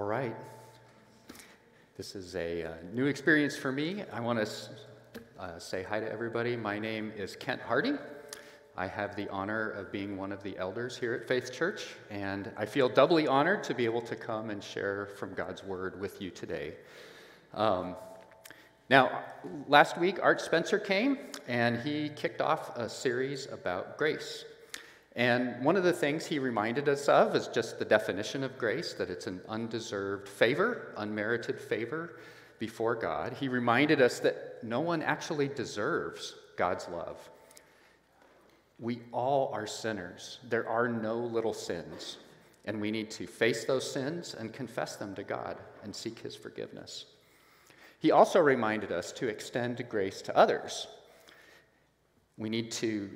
All right. This is a uh, new experience for me. I want to uh, say hi to everybody. My name is Kent Hardy. I have the honor of being one of the elders here at Faith Church, and I feel doubly honored to be able to come and share from God's Word with you today. Um, now, last week, Art Spencer came and he kicked off a series about grace. And one of the things he reminded us of is just the definition of grace that it's an undeserved favor, unmerited favor before God. He reminded us that no one actually deserves God's love. We all are sinners. There are no little sins. And we need to face those sins and confess them to God and seek His forgiveness. He also reminded us to extend grace to others. We need to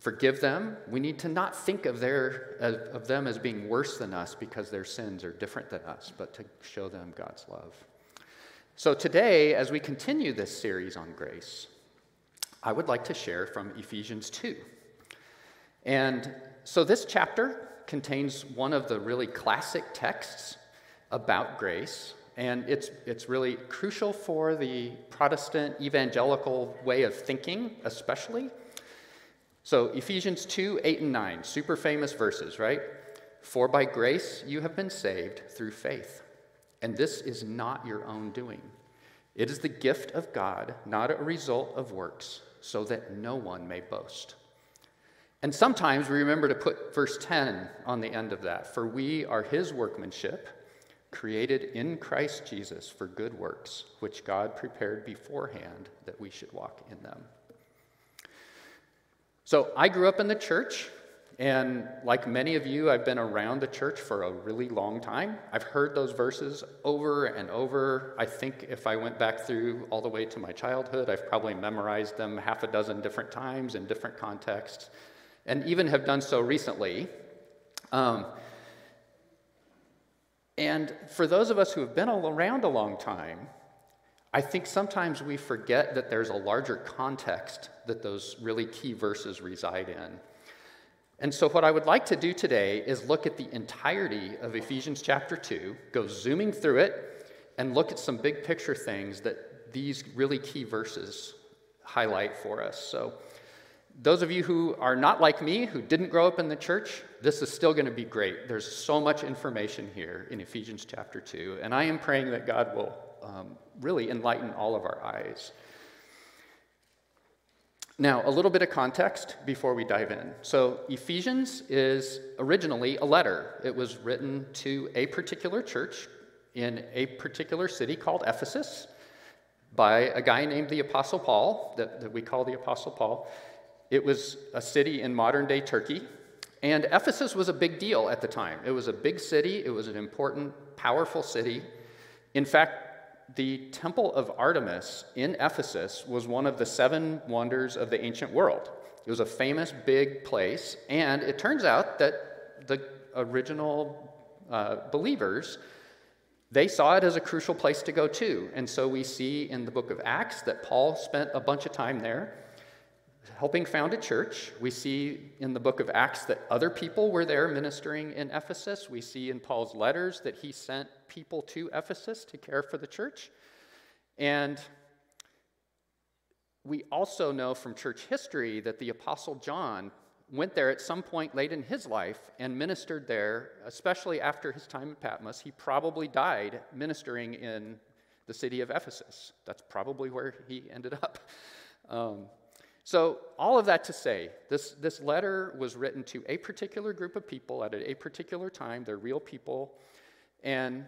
forgive them. We need to not think of, their, of them as being worse than us because their sins are different than us, but to show them God's love. So today, as we continue this series on grace, I would like to share from Ephesians 2. And so this chapter contains one of the really classic texts about grace, and it's, it's really crucial for the Protestant evangelical way of thinking, especially. So, Ephesians 2 8 and 9, super famous verses, right? For by grace you have been saved through faith. And this is not your own doing. It is the gift of God, not a result of works, so that no one may boast. And sometimes we remember to put verse 10 on the end of that. For we are his workmanship, created in Christ Jesus for good works, which God prepared beforehand that we should walk in them. So I grew up in the church, and like many of you, I've been around the church for a really long time. I've heard those verses over and over. I think if I went back through all the way to my childhood, I've probably memorized them half a dozen different times in different contexts, and even have done so recently. Um, and for those of us who have been around a long time, I think sometimes we forget that there's a larger context that those really key verses reside in. And so, what I would like to do today is look at the entirety of Ephesians chapter 2, go zooming through it, and look at some big picture things that these really key verses highlight for us. So, those of you who are not like me, who didn't grow up in the church, this is still going to be great. There's so much information here in Ephesians chapter 2, and I am praying that God will um, really enlighten all of our eyes. Now, a little bit of context before we dive in. So, Ephesians is originally a letter. It was written to a particular church in a particular city called Ephesus by a guy named the Apostle Paul, that, that we call the Apostle Paul. It was a city in modern day Turkey. And Ephesus was a big deal at the time. It was a big city, it was an important, powerful city. In fact, the Temple of Artemis in Ephesus was one of the seven wonders of the ancient world. It was a famous big place, and it turns out that the original uh, believers they saw it as a crucial place to go to. And so we see in the book of Acts that Paul spent a bunch of time there helping found a church. We see in the book of Acts that other people were there ministering in Ephesus. We see in Paul's letters that he sent people to Ephesus to care for the church. And we also know from church history that the Apostle John went there at some point late in his life and ministered there, especially after his time in Patmos. He probably died ministering in the city of Ephesus. That's probably where he ended up. Um, so, all of that to say, this, this letter was written to a particular group of people at a particular time. They're real people. And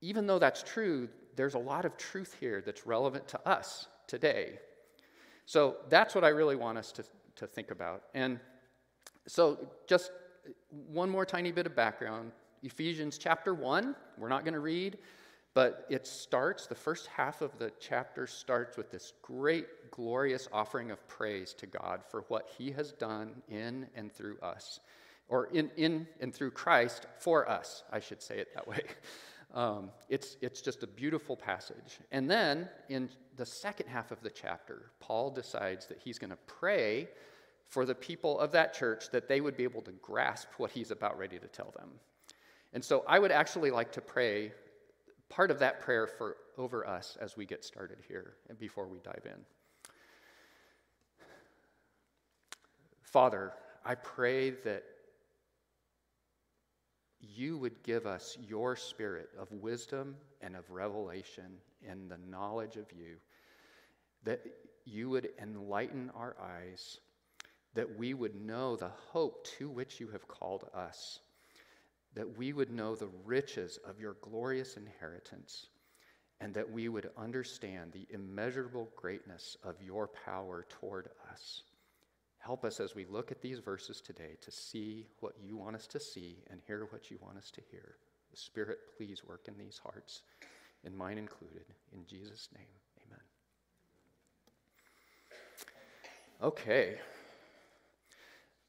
even though that's true, there's a lot of truth here that's relevant to us today. So that's what I really want us to, to think about. And so, just one more tiny bit of background Ephesians chapter 1, we're not going to read, but it starts, the first half of the chapter starts with this great, glorious offering of praise to God for what He has done in and through us, or in, in and through Christ for us, I should say it that way. Um, it's, it's just a beautiful passage. And then in the second half of the chapter, Paul decides that he's going to pray for the people of that church that they would be able to grasp what he's about ready to tell them. And so I would actually like to pray part of that prayer for over us as we get started here and before we dive in. Father, I pray that you would give us your spirit of wisdom and of revelation in the knowledge of you, that you would enlighten our eyes, that we would know the hope to which you have called us, that we would know the riches of your glorious inheritance, and that we would understand the immeasurable greatness of your power toward us. Help us as we look at these verses today to see what you want us to see and hear what you want us to hear. The Spirit, please work in these hearts, and mine included. In Jesus' name, amen. Okay.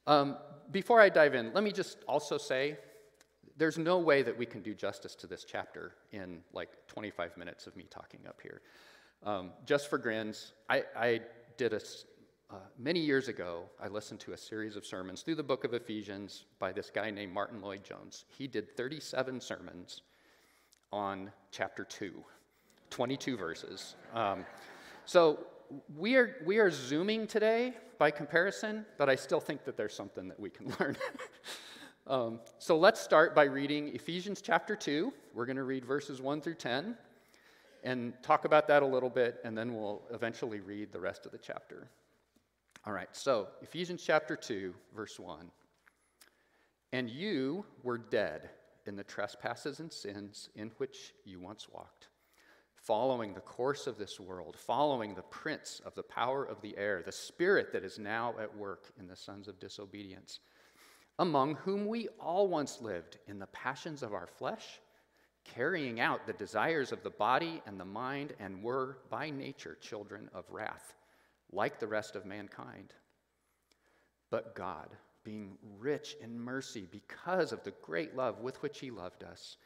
Um, before I dive in, let me just also say there's no way that we can do justice to this chapter in like 25 minutes of me talking up here. Um, just for grins, I, I did a uh, many years ago, I listened to a series of sermons through the book of Ephesians by this guy named Martyn Lloyd-Jones. He did 37 sermons on chapter 2, 22 verses. Um, so we are, we are zooming today by comparison, but I still think that there's something that we can learn. Um, so let's start by reading Ephesians chapter 2. We're going to read verses 1 through 10 and talk about that a little bit, and then we'll eventually read the rest of the chapter. All right, so Ephesians chapter 2, verse 1. And you were dead in the trespasses and sins in which you once walked, following the course of this world, following the prince of the power of the air, the spirit that is now at work in the sons of disobedience, among whom we all once lived in the passions of our flesh, carrying out the desires of the body and the mind, and were by nature children of wrath like the rest of mankind. But God, being rich in mercy because of the great love with which He loved us,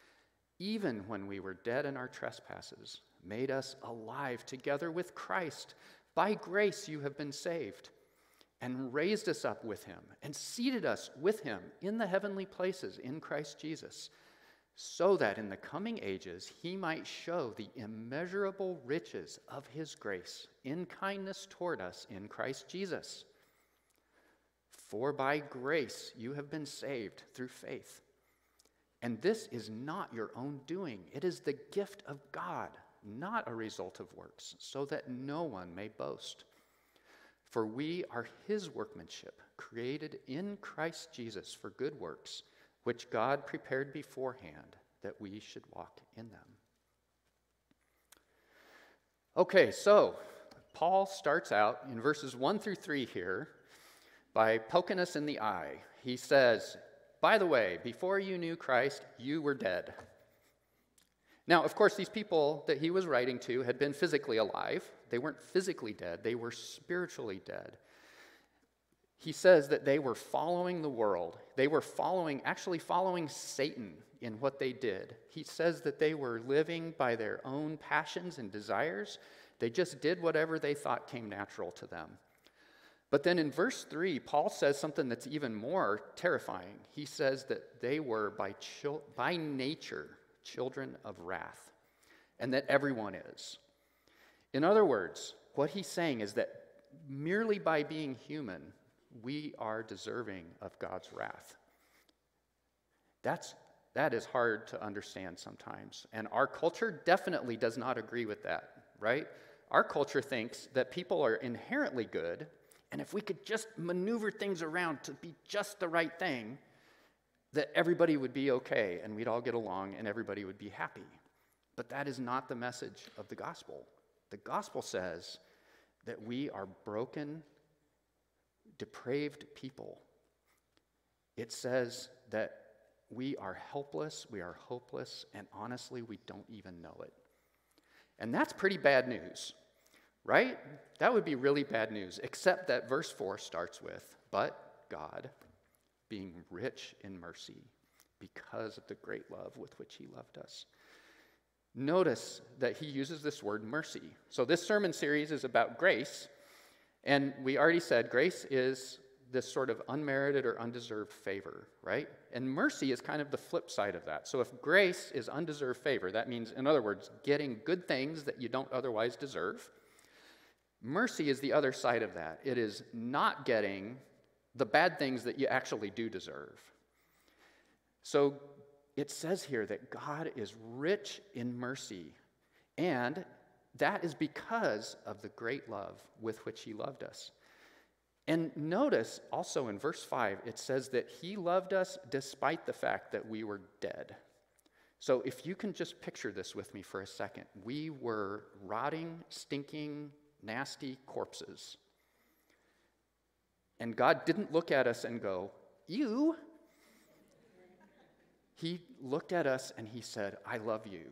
even when we were dead in our trespasses, made us alive together with Christ. By grace you have been saved, and raised us up with Him, and seated us with Him in the heavenly places in Christ Jesus so that in the coming ages he might show the immeasurable riches of his grace in kindness toward us in Christ Jesus. For by grace you have been saved through faith. And this is not your own doing, it is the gift of God, not a result of works, so that no one may boast. For we are his workmanship, created in Christ Jesus for good works which God prepared beforehand that we should walk in them. Okay, so Paul starts out in verses 1 through 3 here by poking us in the eye. He says, By the way, before you knew Christ, you were dead. Now, of course, these people that he was writing to had been physically alive. They weren't physically dead, they were spiritually dead he says that they were following the world. They were following, actually following Satan in what they did. He says that they were living by their own passions and desires. They just did whatever they thought came natural to them. But then in verse 3, Paul says something that's even more terrifying. He says that they were by, chil- by nature children of wrath, and that everyone is. In other words, what he's saying is that merely by being human, we are deserving of God's wrath. That's, that is hard to understand sometimes. And our culture definitely does not agree with that, right? Our culture thinks that people are inherently good, and if we could just maneuver things around to be just the right thing, that everybody would be okay and we'd all get along and everybody would be happy. But that is not the message of the gospel. The gospel says that we are broken depraved people. It says that we are helpless, we are hopeless, and honestly, we don't even know it. And that's pretty bad news, right? That would be really bad news, except that verse 4 starts with, But God, being rich in mercy, because of the great love with which He loved us. Notice that he uses this word mercy. So, this sermon series is about grace, and we already said grace is this sort of unmerited or undeserved favor, right? And mercy is kind of the flip side of that. So if grace is undeserved favor, that means, in other words, getting good things that you don't otherwise deserve. Mercy is the other side of that. It is not getting the bad things that you actually do deserve. So it says here that God is rich in mercy, and that is because of the great love with which He loved us. And notice also in verse 5, it says that He loved us despite the fact that we were dead. So if you can just picture this with me for a second, we were rotting, stinking, nasty corpses. And God didn't look at us and go, You. He looked at us and He said, I love you.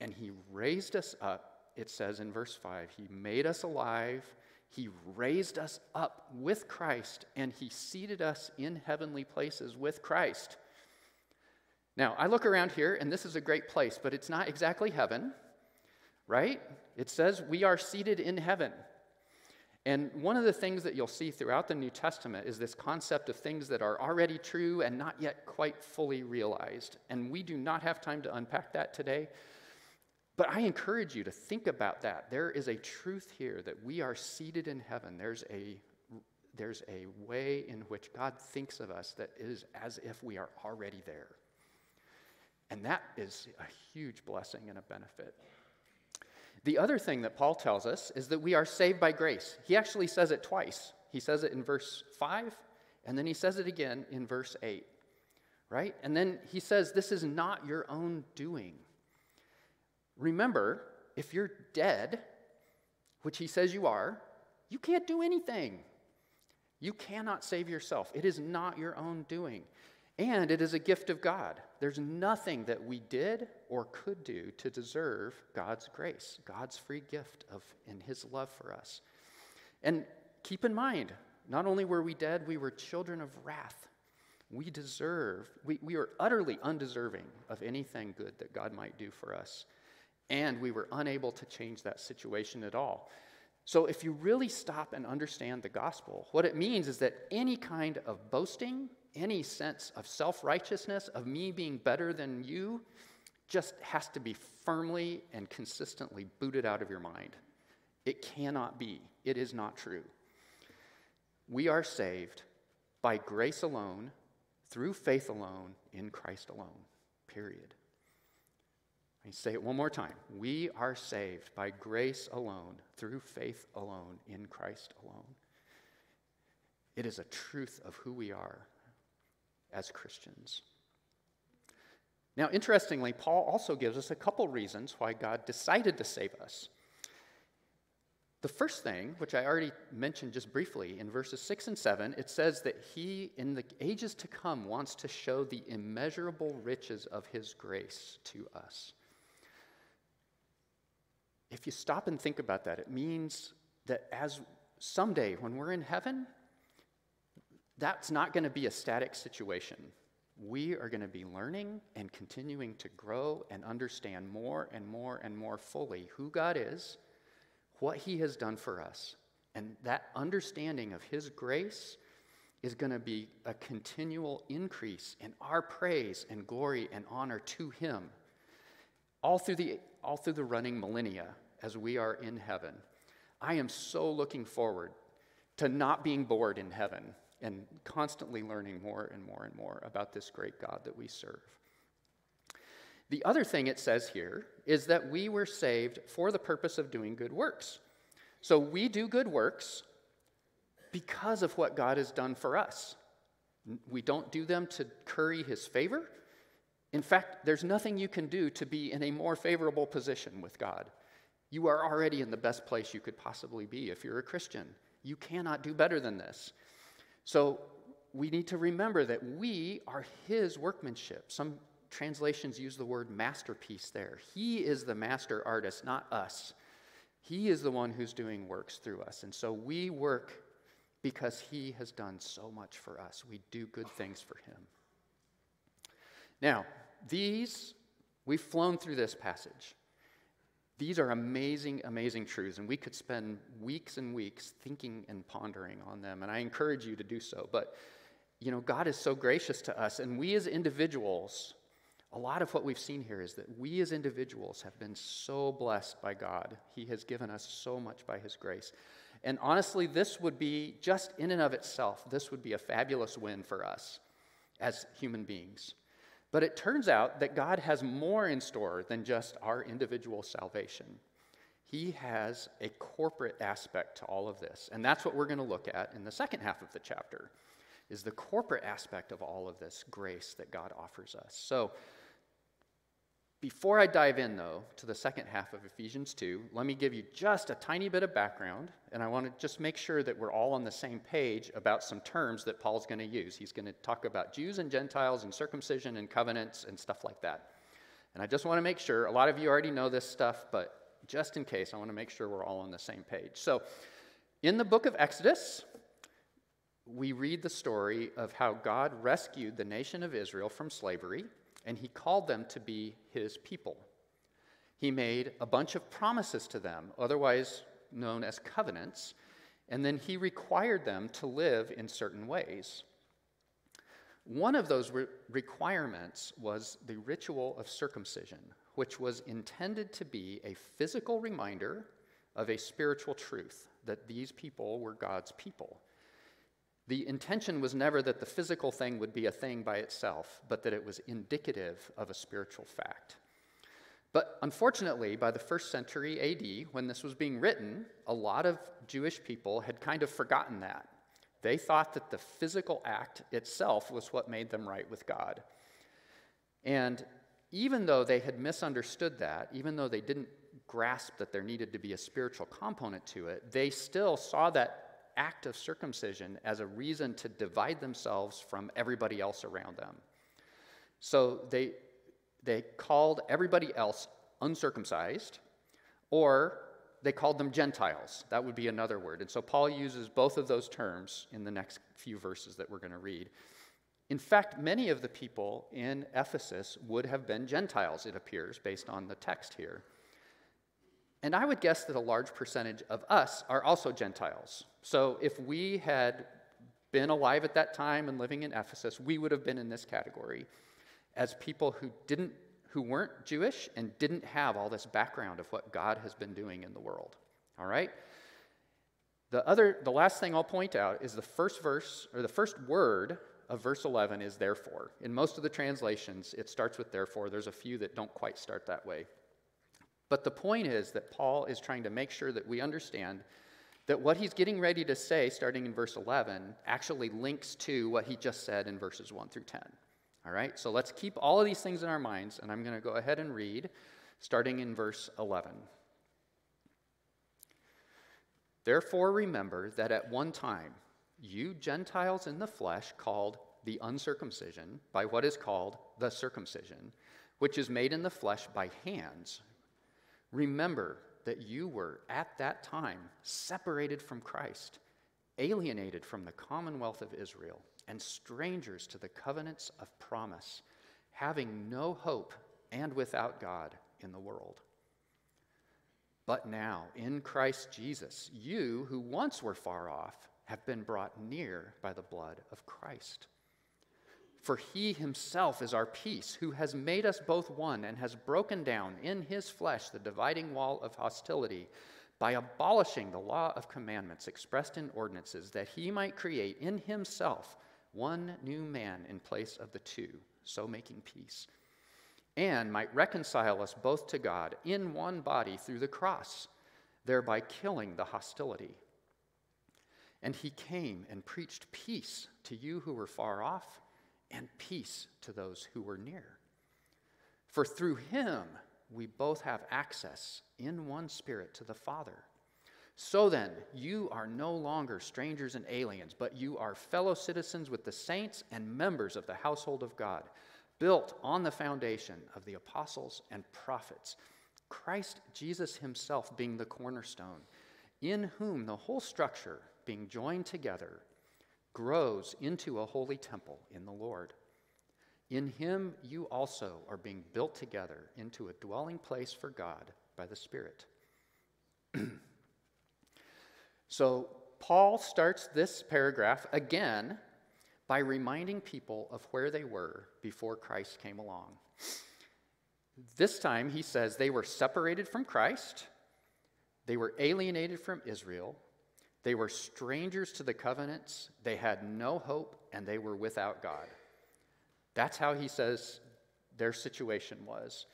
And He raised us up. It says in verse 5 He made us alive he raised us up with Christ and He seated us in heavenly places with Christ. Now, I look around here and this is a great place, but it's not exactly heaven, right? It says we are seated in heaven. And one of the things that you'll see throughout the New Testament is this concept of things that are already true and not yet quite fully realized. And we do not have time to unpack that today. But I encourage you to think about that. There is a truth here that we are seated in heaven. There's a, there's a way in which God thinks of us that is as if we are already there. And that is a huge blessing and a benefit. The other thing that Paul tells us is that we are saved by grace. He actually says it twice. He says it in verse 5, and then he says it again in verse 8, right? And then he says, This is not your own doing. Remember, if you're dead, which he says you are, you can't do anything. You cannot save yourself. It is not your own doing. And it is a gift of God. There's nothing that we did or could do to deserve God's grace, God's free gift of in his love for us. And keep in mind, not only were we dead, we were children of wrath. We deserve, we, we are utterly undeserving of anything good that God might do for us and we were unable to change that situation at all. So, if you really stop and understand the gospel, what it means is that any kind of boasting, any sense of self righteousness, of me being better than you, just has to be firmly and consistently booted out of your mind. It cannot be, it is not true. We are saved by grace alone, through faith alone, in Christ alone, period. Me say it one more time. We are saved by grace alone, through faith alone, in Christ alone. It is a truth of who we are as Christians. Now, interestingly, Paul also gives us a couple reasons why God decided to save us. The first thing, which I already mentioned just briefly in verses 6 and 7, it says that he, in the ages to come, wants to show the immeasurable riches of his grace to us if you stop and think about that, it means that as someday when we're in heaven, that's not going to be a static situation. We are going to be learning and continuing to grow and understand more and more and more fully who God is, what He has done for us. And that understanding of His grace is going to be a continual increase in our praise and glory and honor to Him all through the, all through the running millennia as we are in heaven. I am so looking forward to not being bored in heaven and constantly learning more and more and more about this great God that we serve. The other thing it says here is that we were saved for the purpose of doing good works. So we do good works because of what God has done for us. We don't do them to curry his favor. In fact, there's nothing you can do to be in a more favorable position with God. You are already in the best place you could possibly be if you're a Christian. You cannot do better than this. So we need to remember that we are His workmanship. Some translations use the word masterpiece there. He is the master artist, not us. He is the one who's doing works through us. And so we work because He has done so much for us. We do good things for Him. Now, these, we've flown through this passage. These are amazing, amazing truths, and we could spend weeks and weeks thinking and pondering on them, and I encourage you to do so. But, you know, God is so gracious to us, and we as individuals, a lot of what we've seen here is that we as individuals have been so blessed by God. He has given us so much by His grace. And honestly, this would be, just in and of itself, this would be a fabulous win for us as human beings. But it turns out that God has more in store than just our individual salvation. He has a corporate aspect to all of this. And that's what we're going to look at in the second half of the chapter is the corporate aspect of all of this grace that God offers us. So before I dive in, though, to the second half of Ephesians 2, let me give you just a tiny bit of background, and I want to just make sure that we're all on the same page about some terms that Paul's going to use. He's going to talk about Jews and Gentiles and circumcision and covenants and stuff like that. And I just want to make sure, a lot of you already know this stuff, but just in case, I want to make sure we're all on the same page. So, in the book of Exodus, we read the story of how God rescued the nation of Israel from slavery and he called them to be his people. He made a bunch of promises to them, otherwise known as covenants, and then he required them to live in certain ways. One of those re- requirements was the ritual of circumcision, which was intended to be a physical reminder of a spiritual truth that these people were God's people. The intention was never that the physical thing would be a thing by itself, but that it was indicative of a spiritual fact. But unfortunately, by the first century AD, when this was being written, a lot of Jewish people had kind of forgotten that. They thought that the physical act itself was what made them right with God. And even though they had misunderstood that, even though they didn't grasp that there needed to be a spiritual component to it, they still saw that act of circumcision as a reason to divide themselves from everybody else around them. So they, they called everybody else uncircumcised, or they called them Gentiles. That would be another word. And so Paul uses both of those terms in the next few verses that we're going to read. In fact, many of the people in Ephesus would have been Gentiles, it appears, based on the text here. And I would guess that a large percentage of us are also Gentiles. So if we had been alive at that time and living in Ephesus, we would have been in this category as people who didn't who weren't Jewish and didn't have all this background of what God has been doing in the world. All right? The other the last thing I'll point out is the first verse or the first word of verse 11 is therefore. In most of the translations it starts with therefore. There's a few that don't quite start that way. But the point is that Paul is trying to make sure that we understand that what he's getting ready to say, starting in verse 11, actually links to what he just said in verses 1 through 10. All right, so let's keep all of these things in our minds, and I'm going to go ahead and read, starting in verse 11. Therefore, remember that at one time, you Gentiles in the flesh called the uncircumcision by what is called the circumcision, which is made in the flesh by hands Remember that you were at that time separated from Christ, alienated from the commonwealth of Israel, and strangers to the covenants of promise, having no hope and without God in the world. But now, in Christ Jesus, you who once were far off have been brought near by the blood of Christ. For he himself is our peace, who has made us both one and has broken down in his flesh the dividing wall of hostility by abolishing the law of commandments expressed in ordinances, that he might create in himself one new man in place of the two, so making peace, and might reconcile us both to God in one body through the cross, thereby killing the hostility. And he came and preached peace to you who were far off and peace to those who were near. For through him we both have access in one spirit to the Father. So then, you are no longer strangers and aliens, but you are fellow citizens with the saints and members of the household of God, built on the foundation of the apostles and prophets, Christ Jesus himself being the cornerstone, in whom the whole structure, being joined together, grows into a holy temple in the Lord. In him you also are being built together into a dwelling place for God by the Spirit. so, Paul starts this paragraph again by reminding people of where they were before Christ came along. This time, he says they were separated from Christ, they were alienated from Israel, they were strangers to the covenants, they had no hope, and they were without God. That's how he says their situation was.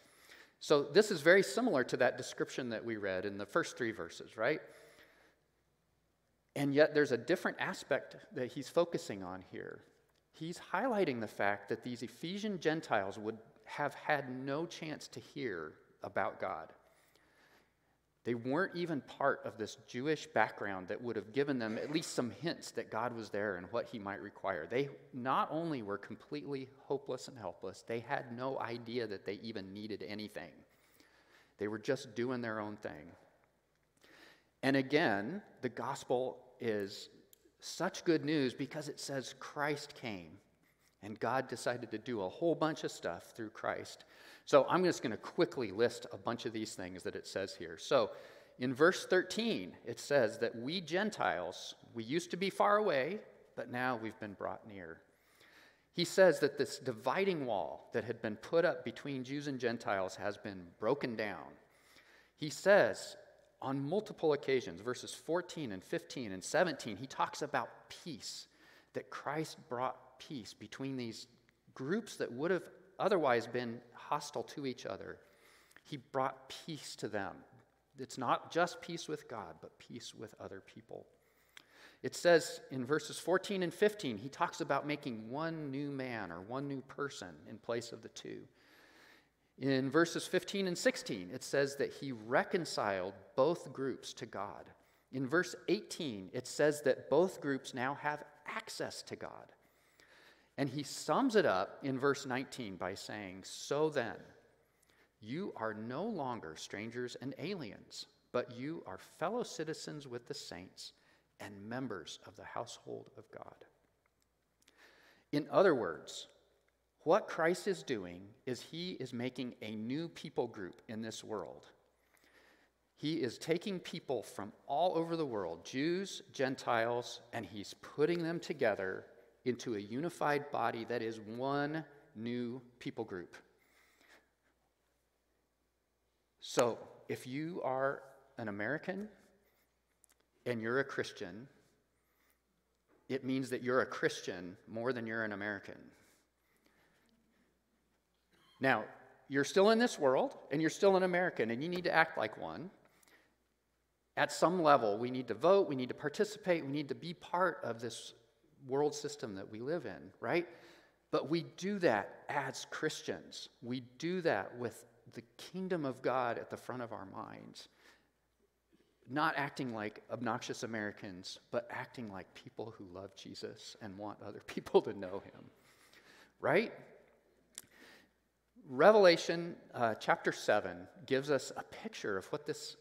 So, this is very similar to that description that we read in the first three verses, right? And yet, there's a different aspect that he's focusing on here. He's highlighting the fact that these Ephesian Gentiles would have had no chance to hear about God. They weren't even part of this Jewish background that would have given them at least some hints that God was there and what he might require. They not only were completely hopeless and helpless, they had no idea that they even needed anything. They were just doing their own thing. And again, the gospel is such good news because it says Christ came and God decided to do a whole bunch of stuff through Christ. So I'm just going to quickly list a bunch of these things that it says here. So in verse 13, it says that we Gentiles, we used to be far away, but now we've been brought near. He says that this dividing wall that had been put up between Jews and Gentiles has been broken down. He says on multiple occasions, verses 14 and 15 and 17, he talks about peace, that Christ brought peace between these groups that would have otherwise been hostile to each other. He brought peace to them. It's not just peace with God, but peace with other people. It says in verses 14 and 15, he talks about making one new man or one new person in place of the two. In verses 15 and 16, it says that he reconciled both groups to God. In verse 18, it says that both groups now have access to God. And he sums it up in verse 19 by saying, So then, you are no longer strangers and aliens, but you are fellow citizens with the saints and members of the household of God. In other words, what Christ is doing is he is making a new people group in this world. He is taking people from all over the world, Jews, Gentiles, and he's putting them together into a unified body that is one new people group. So, if you are an American and you're a Christian, it means that you're a Christian more than you're an American. Now, you're still in this world and you're still an American and you need to act like one. At some level, we need to vote, we need to participate, we need to be part of this world system that we live in, right? But we do that as Christians. We do that with the kingdom of God at the front of our minds. Not acting like obnoxious Americans, but acting like people who love Jesus and want other people to know him, right? Revelation uh, chapter 7 gives us a picture of what this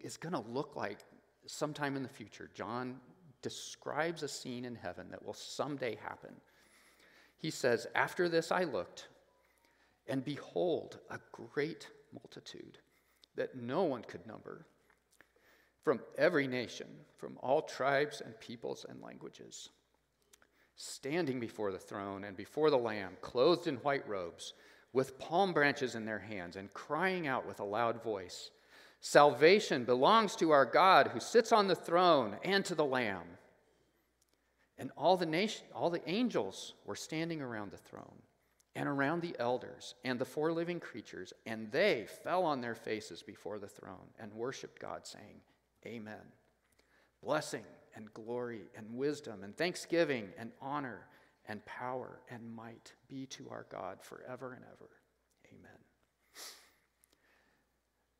is going to look like sometime in the future. John describes a scene in heaven that will someday happen. He says, After this I looked, and behold, a great multitude that no one could number, from every nation, from all tribes and peoples and languages, standing before the throne and before the Lamb, clothed in white robes, with palm branches in their hands, and crying out with a loud voice. Salvation belongs to our God who sits on the throne and to the Lamb. And all the, nation, all the angels were standing around the throne and around the elders and the four living creatures, and they fell on their faces before the throne and worshiped God, saying, Amen. Blessing and glory and wisdom and thanksgiving and honor and power and might be to our God forever and ever.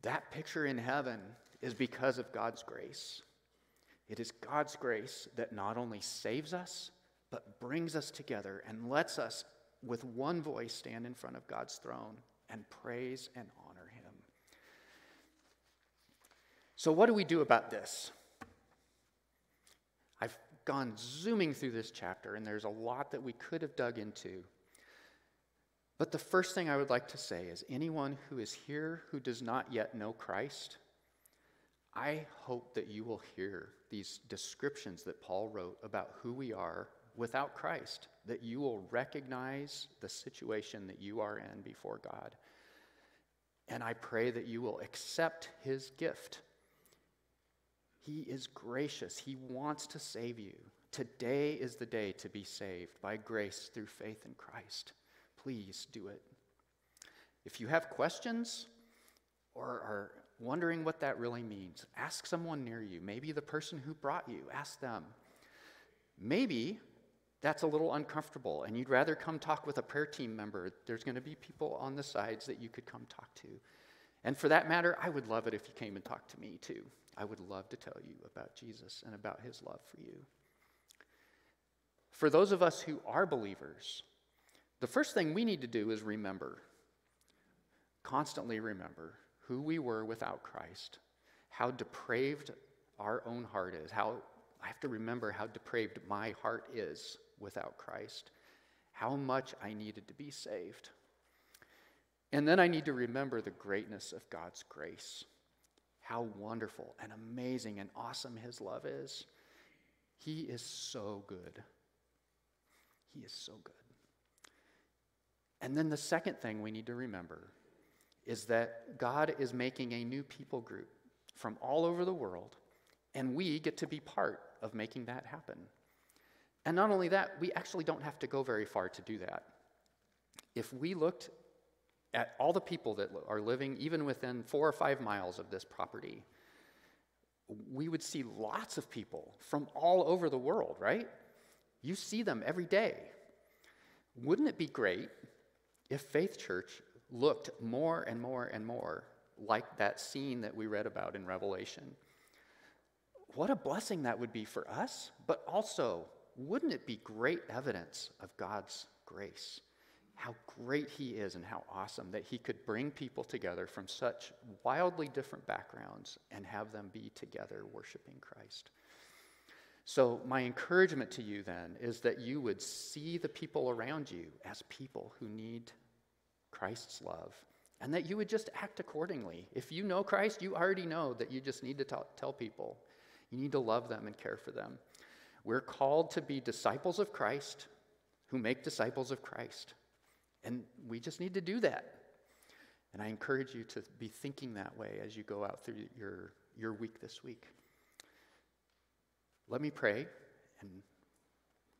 That picture in heaven is because of God's grace. It is God's grace that not only saves us, but brings us together and lets us, with one voice, stand in front of God's throne and praise and honor Him. So, what do we do about this? I've gone zooming through this chapter, and there's a lot that we could have dug into. But the first thing I would like to say is anyone who is here who does not yet know Christ, I hope that you will hear these descriptions that Paul wrote about who we are without Christ, that you will recognize the situation that you are in before God. And I pray that you will accept his gift. He is gracious, he wants to save you. Today is the day to be saved by grace through faith in Christ. Please do it. If you have questions or are wondering what that really means, ask someone near you. Maybe the person who brought you, ask them. Maybe that's a little uncomfortable and you'd rather come talk with a prayer team member. There's going to be people on the sides that you could come talk to. And for that matter, I would love it if you came and talked to me too. I would love to tell you about Jesus and about his love for you. For those of us who are believers, the first thing we need to do is remember, constantly remember who we were without Christ, how depraved our own heart is, how I have to remember how depraved my heart is without Christ, how much I needed to be saved. And then I need to remember the greatness of God's grace, how wonderful and amazing and awesome His love is. He is so good. He is so good. And then the second thing we need to remember is that God is making a new people group from all over the world, and we get to be part of making that happen. And not only that, we actually don't have to go very far to do that. If we looked at all the people that are living even within four or five miles of this property, we would see lots of people from all over the world, right? You see them every day. Wouldn't it be great if Faith Church looked more and more and more like that scene that we read about in Revelation? What a blessing that would be for us, but also, wouldn't it be great evidence of God's grace? How great He is and how awesome that He could bring people together from such wildly different backgrounds and have them be together worshiping Christ. So, my encouragement to you then is that you would see the people around you as people who need Christ's love and that you would just act accordingly. If you know Christ, you already know that you just need to tell, tell people. You need to love them and care for them. We're called to be disciples of Christ who make disciples of Christ. And we just need to do that. And I encourage you to be thinking that way as you go out through your, your week this week. Let me pray, and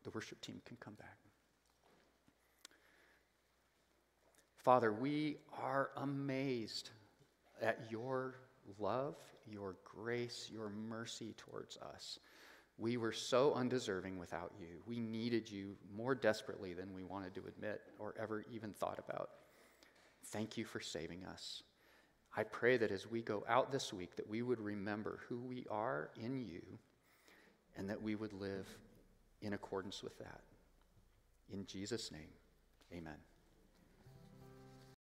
the worship team can come back. Father, we are amazed at your love, your grace, your mercy towards us. We were so undeserving without you. We needed you more desperately than we wanted to admit or ever even thought about. Thank you for saving us. I pray that as we go out this week that we would remember who we are in you and that we would live in accordance with that. In Jesus' name, amen.